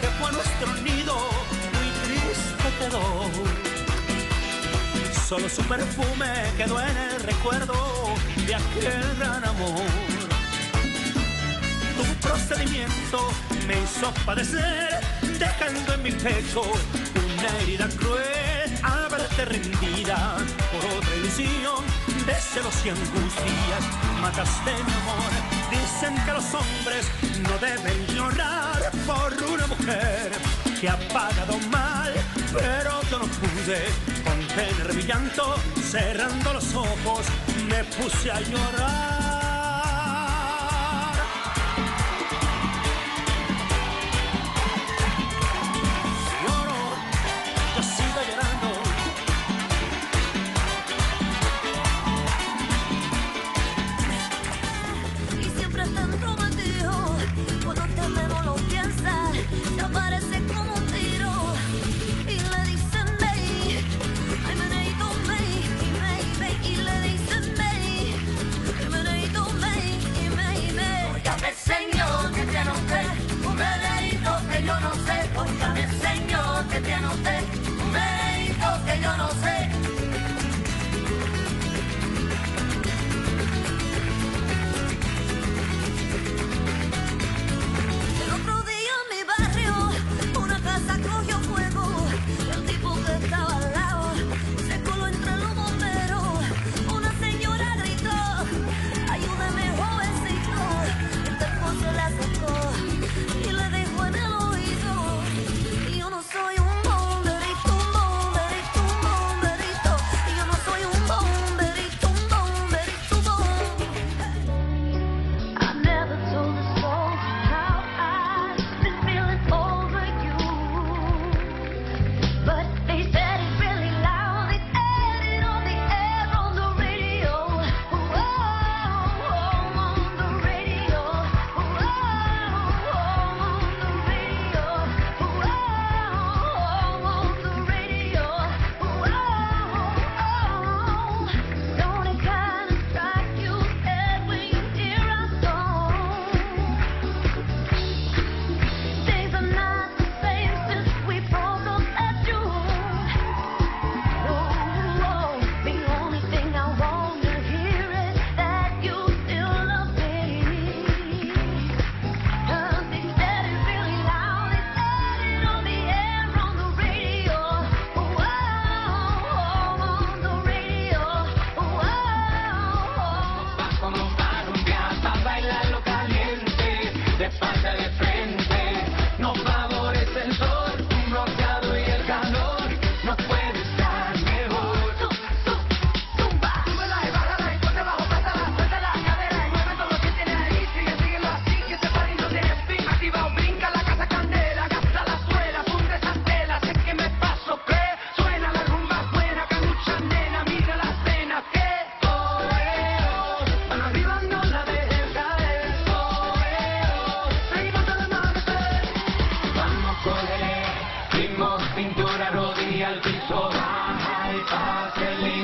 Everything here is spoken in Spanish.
que fue nuestro nido, muy triste quedó. Solo su perfume quedó en el recuerdo de aquel gran amor. Tu procedimiento me hizo padecer, dejando en mi pecho una herida cruel al verte rendida por otra ilusión de celos y angustias. Mataste mi amor. Dicen que los hombres no deben llorar que ha pagado mal, pero yo no pude contener mi llanto, cerrando los ojos me puse a llorar. que tiene usted, un médico que yo no sé. utterly